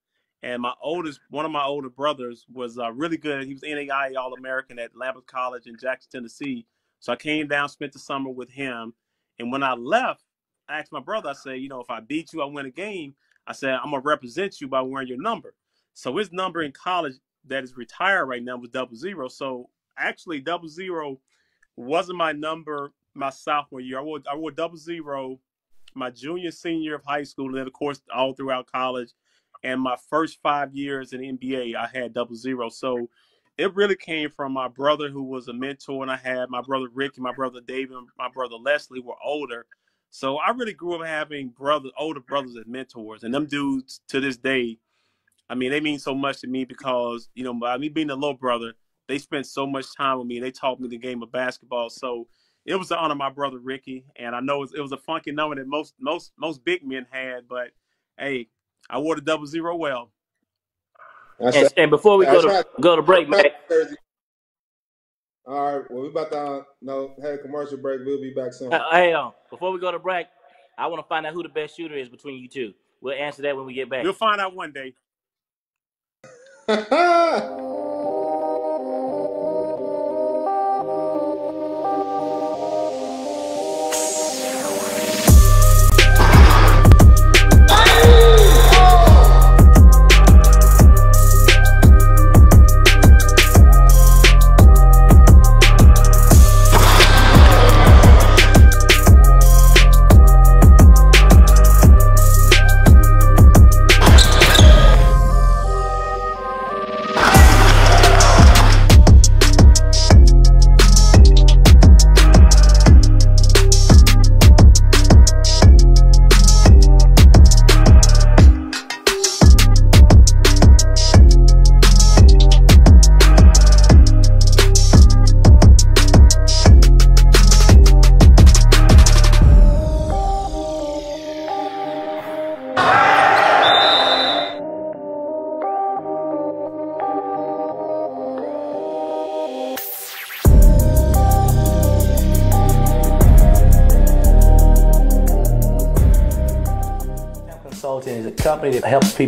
And my oldest, one of my older brothers, was uh, really good. He was NAIA All American at Lambuth College in Jackson, Tennessee. So I came down, spent the summer with him, and when I left, I asked my brother, I said, you know, if I beat you, I win a game. I said, I'm gonna represent you by wearing your number. So his number in college that is retired right now was double zero. So actually, double zero wasn't my number my sophomore year. I wore I wore double zero my junior senior of high school, and then of course all throughout college. And my first five years in NBA, I had double zero. So it really came from my brother who was a mentor, and I had my brother Rick and my brother David and my brother Leslie were older. So I really grew up having brother, older brothers as mentors, and them dudes to this day, I mean, they mean so much to me because you know, by me being a little brother, they spent so much time with me, and they taught me the game of basketball. So it was to honor my brother Ricky, and I know it was, it was a funky number that most most most big men had, but hey, I wore the double zero well. And, and before we go to right. go to break, Mac, All right, well, we about to uh, no have a commercial break. We'll be back soon. uh, hey, um, before we go to break, I want to find out who the best shooter is between you two. We'll answer that when we get back. You'll find out one day.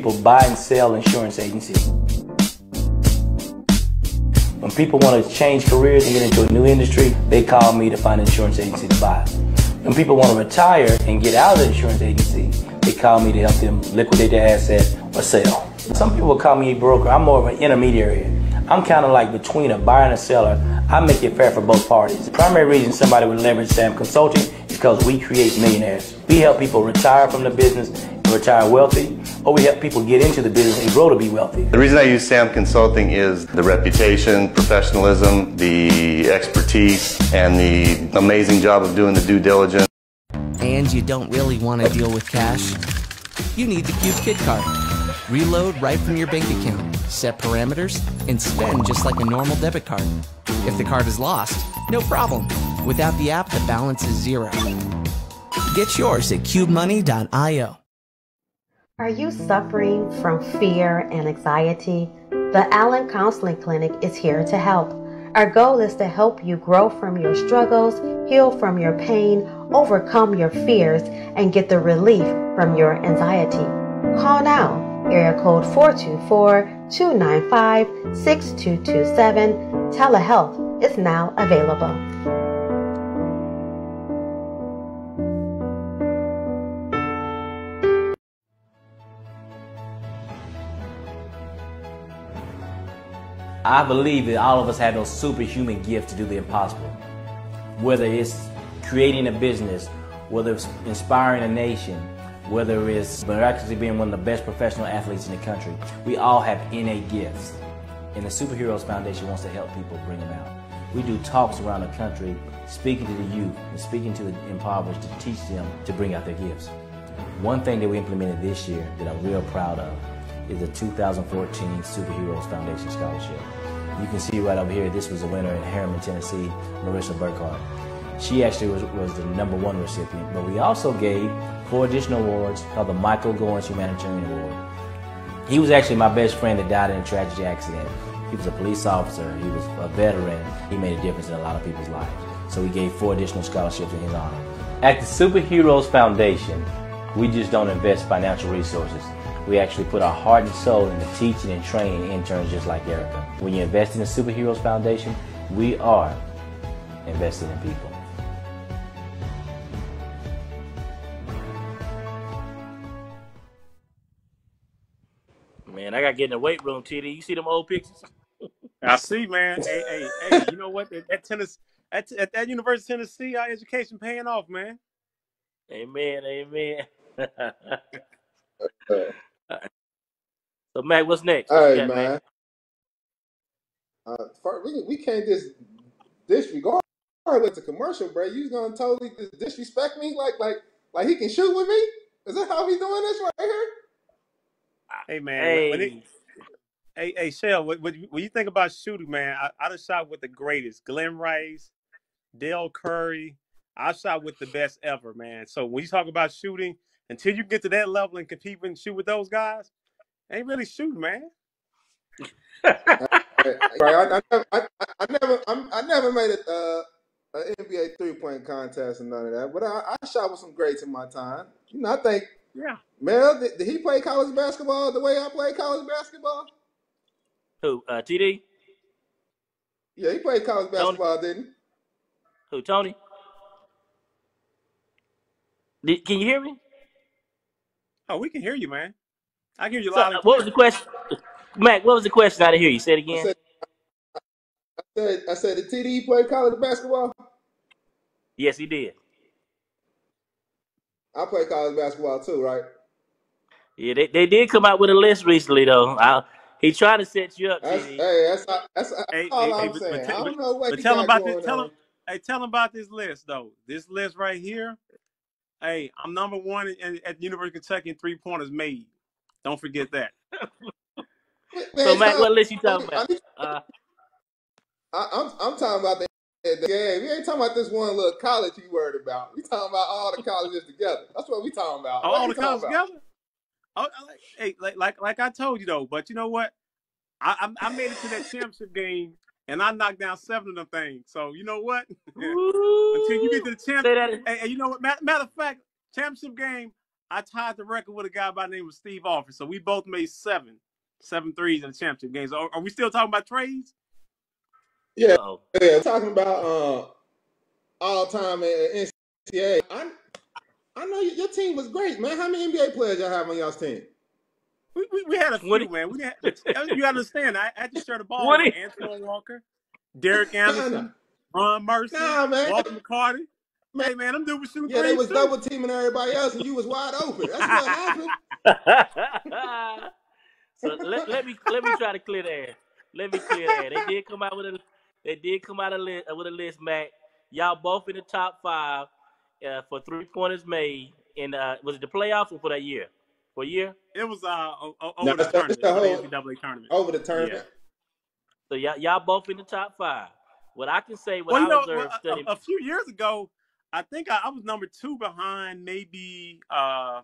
people buy and sell insurance agencies. When people want to change careers and get into a new industry, they call me to find an insurance agency to buy. When people want to retire and get out of the insurance agency, they call me to help them liquidate their asset or sell. Some people call me a broker. I'm more of an intermediary. I'm kind of like between a buyer and a seller. I make it fair for both parties. The primary reason somebody would leverage Sam Consulting is because we create millionaires. We help people retire from the business and retire wealthy, or we help people get into the business and grow to be wealthy. The reason I use Sam Consulting is the reputation, professionalism, the expertise, and the amazing job of doing the due diligence. And you don't really want to deal with cash? You need the Cube Kid card. Reload right from your bank account, set parameters, and spend just like a normal debit card. If the card is lost, no problem. Without the app, the balance is zero. Get yours at cubemoney.io. Are you suffering from fear and anxiety? The Allen Counseling Clinic is here to help. Our goal is to help you grow from your struggles, heal from your pain, overcome your fears, and get the relief from your anxiety. Call now, area code 424-295-6227. Telehealth is now available. I believe that all of us have those superhuman gifts to do the impossible. Whether it's creating a business, whether it's inspiring a nation, whether it's miraculously being one of the best professional athletes in the country, we all have innate gifts. And the Superheroes Foundation wants to help people bring them out. We do talks around the country, speaking to the youth and speaking to the impoverished to teach them to bring out their gifts. One thing that we implemented this year that I'm real proud of is the 2014 Superheroes Foundation Scholarship. You can see right over here, this was a winner in Harriman, Tennessee, Marissa Burkhardt. She actually was, was the number one recipient, but we also gave four additional awards called the Michael Goins Humanitarian Award. He was actually my best friend that died in a tragic accident. He was a police officer, he was a veteran, he made a difference in a lot of people's lives. So we gave four additional scholarships in his honor. At the Superheroes Foundation, we just don't invest financial resources. We actually put our heart and soul into teaching and training interns just like Erica. When you invest in the Superheroes Foundation, we are investing in people. Man, I got to get in the weight room, TD. You see them old pictures? I see, man. hey, hey, hey, you know what? At, Tennessee, at, at that University of Tennessee, our education paying off, man. Amen, amen. so, Mac, what's next? What you Hey got, Mac? man, uh, fir- we we can't just disregard with the commercial, bro. You gonna totally dis- disrespect me like like like he can shoot with me? Is that how we doing this right here? Hey, man. When, when it, Hey, hey, hey, Shell, when, when you when you think about shooting, man, I, I done shot with the greatest. Glen Rice, Dell Curry. I shot with the best ever, man. So when you talk about shooting, until you get to that level and compete and shoot with those guys, ain't really shooting, man. Right, I, I never, I, I I never, I'm, I never made a, uh, an NBA three point contest and none of that. But I, I shot with some greats in my time. You know, I think Yeah. Mel, did, did he play college basketball the way I played college basketball? who? Uh, TD? Yeah, he played college Tony? basketball, didn't he? Who? Tony? Did, can you hear me? Oh, we can hear you, man. I can hear you So, loud uh, what was the question? Mac, what was the question? I didn't hear you. Say it I again. said, I said, I said, did TD play college basketball? Yes, he did. I played college basketball too, right? Yeah, they, they did come out with a list recently, though. I, he trying to set you up, That's TD. hey, that's that's, that's Hey, all hey, hey, I'm but, saying. but, I don't know what but he tell him got about this. going Tell him, hey, tell him about this list though. This list right here. Hey, I'm number one in, at the University of Kentucky in three pointers made. Don't forget that. So, Man, Mac, tell what list you talking need, I about? need, Uh, I, I'm I'm talking about the, the game. We ain't talking about this one little college you worried about. We talking about all the colleges together. That's what we talking about. All, all the colleges together. Oh, like, hey, like, like, like I told you though. But you know what? I, I, I made it to that championship game and I knocked down seven of them things. So you know what? Until you get to the champ, say that. hey, hey, you know what? Matter, matter of fact, championship game, I tied the record with a guy by the name of Steve Alford. So we both made seven, seven threes in the championship games. Are, are we still talking about trades? Yeah, Uh-oh. yeah. Talking about uh, all time in NCAA. I I know your your team was great, man. How many NBA players y'all have on y'all's team? We, we, we had a What few, man. We had, you got to understand. I had to share the ball What with Antoine Walker, Derek Nah, nah, Anderson, Ron Mercer, nah, man. Walter McCarty. Man, Hey, man, them dudes were shooting Yeah, they was too. double teaming everybody else, and you was wide open. That's what happened. so let, let me let me try to clear the air. Let me clear the air. They did come out with a they did come out a list, with a list, Mac. Y'all both in the top five uh, for three pointers made. In uh, was it the playoffs or for that year? For a year? It was uh o- o- No, over the it's it's tournament, the for the whole NCAA tournament. over the Yeah. tournament. So y'all y'all both in the top five. What I can say, what Well, you I know, observed well, a, studying. a- a few years ago, I think I, I was number two behind maybe uh,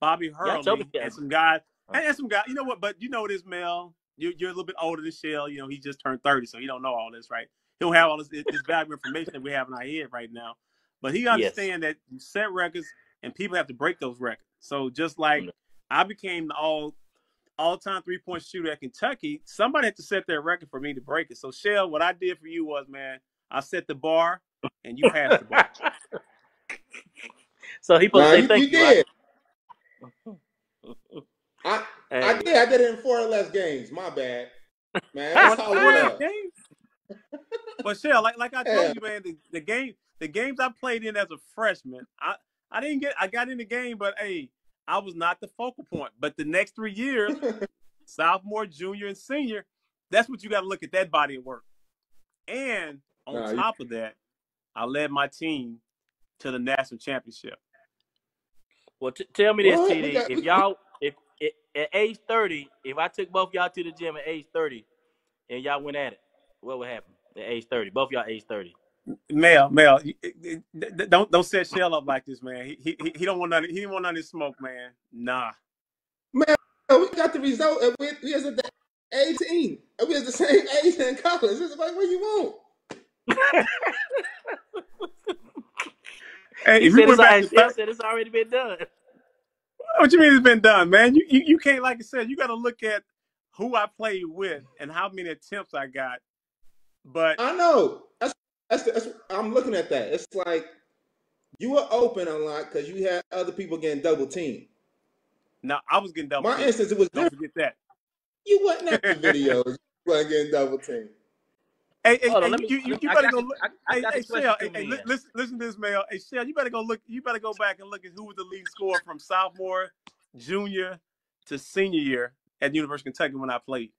Bobby Y'all told me Hurley that. and some guys. And, and some guys, you know what? But you know this, Mel. You're, you're a little bit older than Shell. You know, he just turned 30, so he don't know all this, right? He don't have all this, this valuable information that we have in our head right now. But he Yes. understand that you set records and people have to break those records. So just like Mm. I became the all all time three point shooter at Kentucky, somebody had to set that record for me to break it. So Shell, what I did for you was, man, I set the bar and you passed the bar. so he supposed Nah, to say you, thank you you, did. I I Hey. did. I did it in four or less games. My bad, man. Four, That's all it less was. games. But Shell, like like I Yeah. told you, man, the, the game the games I played in as a freshman, I I didn't get I got in the game, but hey, I was not the focal point. But the next three years, sophomore, junior, and senior, that's what you got to look at that body of work. And on Nah, you- top of that, I led my team to the national championship. Well, t- tell me this, What? TD. Got- if y'all, if, if at age thirty, if I took both y'all to the gym at age thirty, and y'all went at it, what would happen at age thirty? Both y'all age thirty. Mel, Mel, don't don't set Shell up like this, man. He he he don't want none. He didn't want none of this smoke, man. Nah. Man, we got the result. And we, we was at the 18. And we was the same age in college. It's like, what you want? Hey, He if said, you it's, went back al- to Shell thir- said it's already been done. what you mean it's been done, man? You you, you can't like I said. You got to look at who I played with and how many attempts I got. But I know. That's, that's, that's I'm looking at that. It's like you were open a lot because you had other people getting double teamed. now I was getting double. My teamed. instance, it was Don't different. forget that. You wasn't at the videos. You wasn't getting double teamed. Hey, hey, Hold on, hey me- you, you, let you I better go the- look. I- I hey, hey, the Shell, hey, hey, listen, listen to this, Mel. Hey, Shell, you better go look. You better go back and look at who was the leading scorer from sophomore, junior to senior year at the University of Kentucky when I played.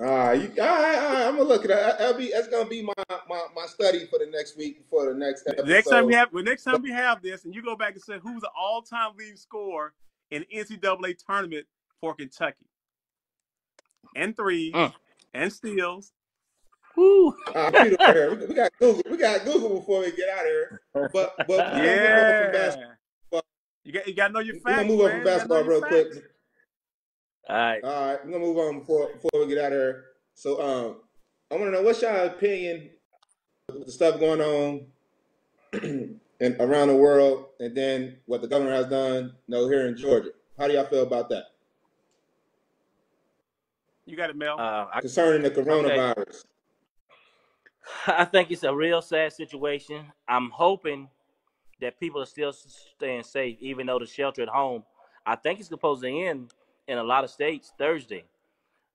All right, you, all right, all right. I'm gonna look at that. That'll be that's gonna be my, my my study for the next week for the next episode. Next time we have, well, next time we have this, and you go back and say who's the all-time leading scorer in NCAA tournament for Kentucky, and threes, Mm. and steals. Woo. Uh, right. We, we got Google. We got Google before we get out of here. But but we're gonna move over from Yeah, you got you got to know your facts. We're gonna move over man. from You gotta know basketball real your quick. Facts. All right. All right, we're gonna move on before before we get out of here. So um, I want to know what's your opinion of the stuff going on and around the world, and then what the governor has done, you know, here in Georgia. How do y'all feel about that You got it, Mel. Uh, I, concerning the coronavirus? I think it's a real sad situation. I'm hoping that people are still staying safe, even though the shelter at home. I think it's supposed to end in a lot of states Thursday,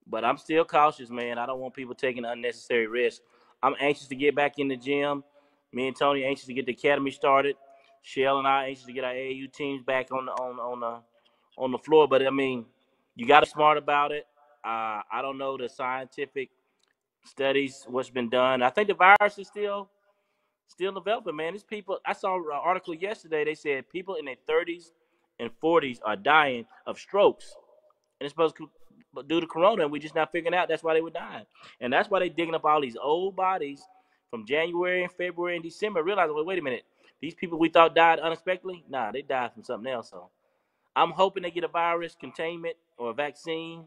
but I'm still cautious, man. I don't want people taking unnecessary risks. I'm anxious to get back in the gym. Me and Tony anxious to get the academy started. Shell and I anxious to get our AAU teams back on the on on the on the floor. But I mean, you got to smart about it. Uh, I don't know the scientific studies, what's been done. I think the virus is still still developing, man. These people I saw an article yesterday, they said people in their thirties and forties are dying of strokes. And it's supposed to due to corona, and we're just not figuring out that's why they were dying. And that's why they digging up all these old bodies from January and February and December, realizing, well, wait a minute, these people we thought died unexpectedly, nah, they died from something else. So I'm hoping they get a virus containment or a vaccine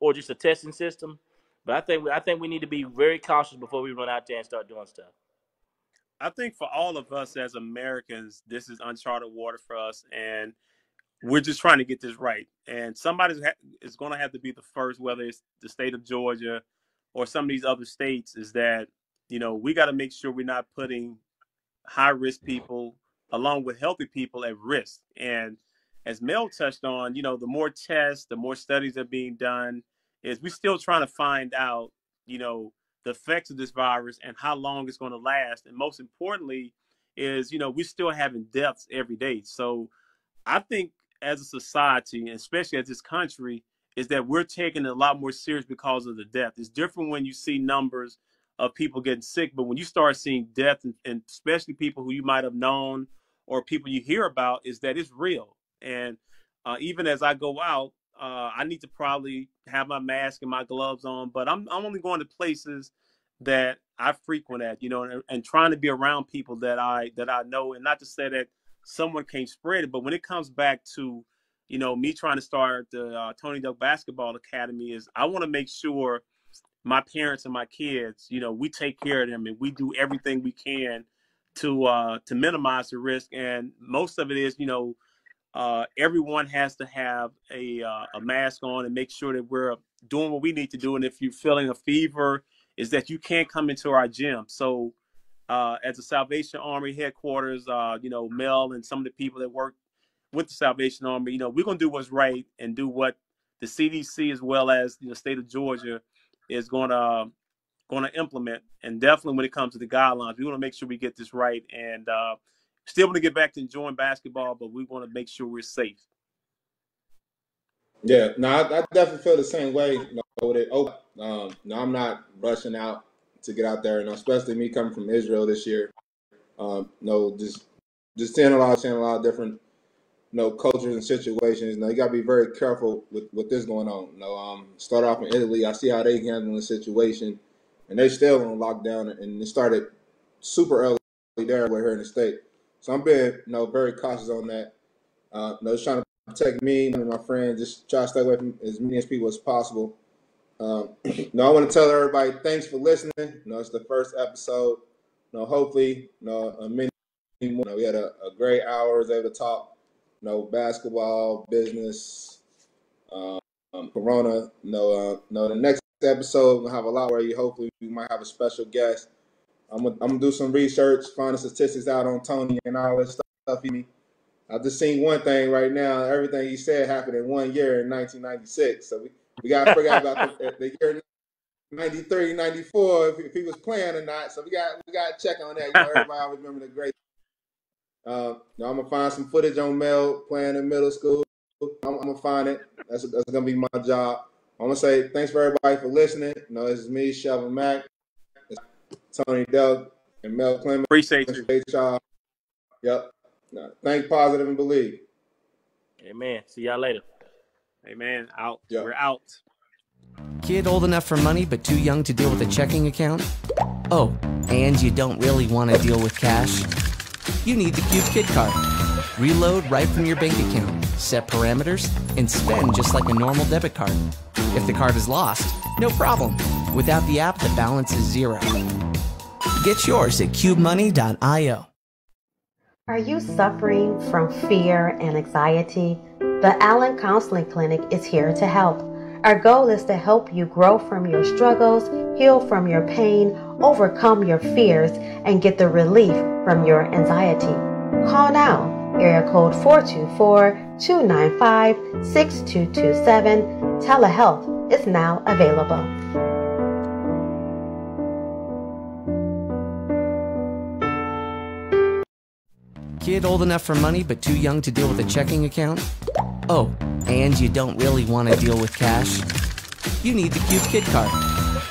or just a testing system. But I think I think we need to be very cautious before we run out there and start doing stuff. I think for all of us as Americans, this is uncharted water for us, and we're just trying to get this right. And somebody is going to have to be the first, whether it's the state of Georgia or some of these other states, is that you know we got to make sure we're not putting high risk people along with healthy people at risk. And as Mel touched on, you know, the more tests, the more studies are being done, is we're still trying to find out, you know, the effects of this virus and how long it's going to last. And most importantly, is, you know, we're still having deaths every day. So I think as a society, especially as this country, is that we're taking it a lot more serious because of the death. It's different when you see numbers of people getting sick, but when you start seeing death, and, and especially people who you might have known or people you hear about, is that it's real. And uh, even as I go out, uh, I need to probably have my mask and my gloves on, but I'm I'm only going to places that I frequent at, you know, and, and trying to be around people that I that I know, and not to say that someone can't spread it, but when it comes back to, you know, me trying to start the uh, Tony Delk Basketball Academy, is I want to make sure my parents and my kids, you know, we take care of them and we do everything we can to uh, to minimize the risk, and most of it is, you know uh, everyone has to have a uh, a mask on and make sure that we're doing what we need to do. And if you're feeling a fever, is that you can't come into our gym. So, uh, as the Salvation Army headquarters, uh, you know, Mel and some of the people that work with the Salvation Army, you know, we're gonna do what's right and do what the CDC as well as the state of Georgia is gonna going to implement. And definitely when it comes to the guidelines, we want to make sure we get this right and uh, still want to get back to enjoying basketball, but we want to make sure we're safe. Yeah, no, I, I definitely feel the same way. You know, with it. Oh, um, no, I'm not rushing out to get out there, and especially me coming from Israel this year. Um, no, just just seeing a lot, seeing a lot of different, you know, cultures and situations. You know, you got to be very careful with with this going on. You know, um, start off in Italy. I see how they handling the situation, and they still on lockdown, and it started super early there. We're here in the state, so I'm being, you know, very cautious on that. Uh, you know, just trying to protect me and my friends. Just try to stay away from as many as people as possible. Um, no, I want to tell everybody thanks for listening. You know, it's the first episode. You know, hopefully, you know, many more. You know, we had a, a great hour. Was able to talk, you know, basketball, business, um, Corona. You know, uh, you know, the next episode we'll have a lot where you hopefully we might have a special guest. I'm gonna, I'm gonna do some research, find the statistics out on Tony and all this stuff. You? I just seen one thing right now. Everything he said happened in one year in 1996. So we, we got to figure out about the, the year 93, 94, if, if he was playing or not. So we got we got to check on that. You know, everybody always remember the great. Uh, you know, I'm gonna find some footage on Mel playing in middle school. I'm, I'm gonna find it. That's that's gonna be my job. I'm gonna say thanks for everybody for listening. You know, this is me, Shelvin Mack, it's Tony Delk, and Mel Clemmons. Appreciate you. Appreciate y'all. Yep. No, think positive and believe. Amen. See y'all later. Amen. Out. Yep. We're out. Kid old enough for money but too young to deal with a checking account? Oh, and you don't really want to deal with cash? You need the Cube Kid Card. Reload right from your bank account, set parameters, and spend just like a normal debit card. If the card is lost, no problem. Without the app, the balance is zero. Get yours at cubemoney.io. Are you suffering from fear and anxiety? The Allen Counseling Clinic is here to help. Our goal is to help you grow from your struggles, heal from your pain, overcome your fears, and get the relief from your anxiety. Call now, area code 424-295-6227. Telehealth is now available. Kid old enough for money but too young to deal with a checking account? Oh, and you don't really want to deal with cash? You need the Cube Kid Card.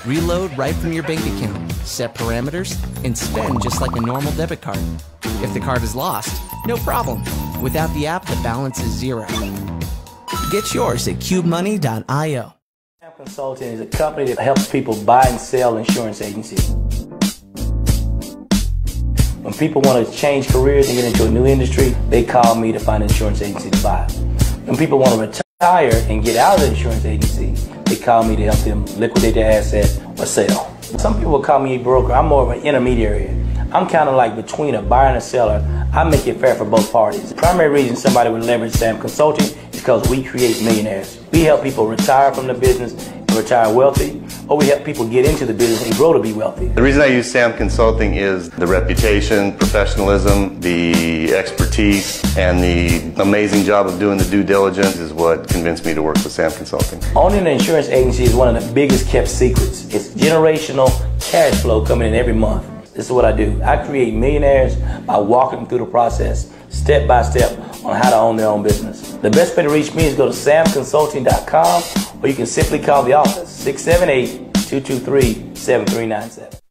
Reload right from your bank account, set parameters, and spend just like a normal debit card. If the card is lost, no problem. Without the app, the balance is zero. Get yours at cubemoney.io. Consulting is a company that helps people buy and sell insurance agencies. When people want to change careers and get into a new industry, they call me to find an insurance agency to buy. When people want to retire and get out of the insurance agency, they call me to help them liquidate their asset or sell. Some people call me a broker. I'm more of an intermediary. I'm kind of like between a buyer and a seller. I make it fair for both parties. The primary reason somebody would leverage Sam Consulting is because we create millionaires. We help people retire from the business retire wealthy, or we help people get into the business and grow to be wealthy. The reason I use Sam Consulting is the reputation, professionalism, the expertise, and the amazing job of doing the due diligence is what convinced me to work with Sam Consulting. Owning an insurance agency is one of the biggest kept secrets. It's generational cash flow coming in every month. This is what I do. I create millionaires by walking them through the process, step by step, on how to own their own business. The best way to reach me is go to samconsulting.com or you can simply call the office 678 223 7397.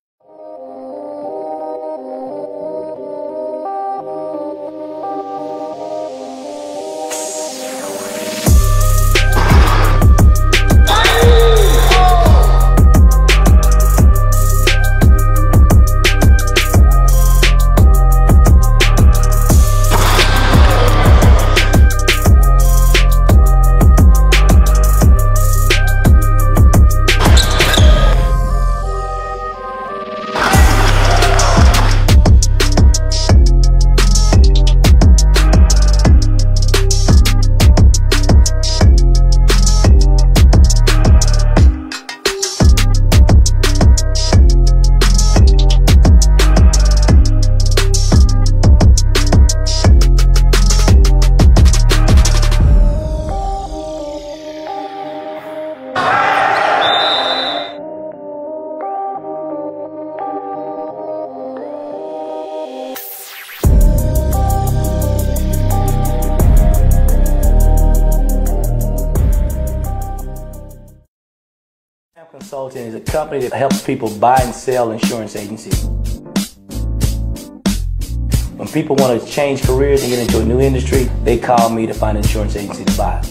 Company that helps people buy and sell insurance agencies. When people want to change careers and get into a new industry, they call me to find an insurance agency to buy.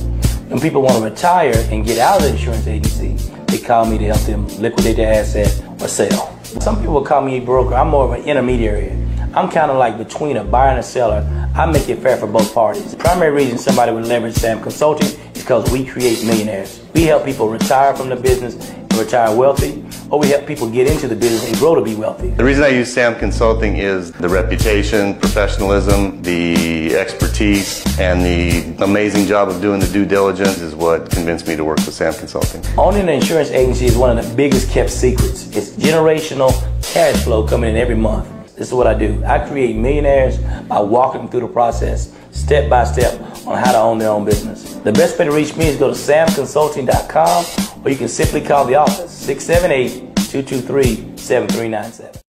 When people want to retire and get out of the insurance agency, they call me to help them liquidate their asset or sell. Some people call me a broker. I'm more of an intermediary. I'm kind of like between a buyer and a seller. I make it fair for both parties. The primary reason somebody would leverage Sam Consulting is because we create millionaires. We help people retire from the business retire wealthy, or we help people get into the business and grow to be wealthy. The reason I use Sam Consulting is the reputation, professionalism, the expertise, and the amazing job of doing the due diligence is what convinced me to work with Sam Consulting. Owning an insurance agency is one of the biggest kept secrets. It's generational cash flow coming in every month. This is what I do. I create millionaires by walking them through the process, step by step, on how to own their own business. The best way to reach me is go to samconsulting.com or you can simply call the office 678 223 7397.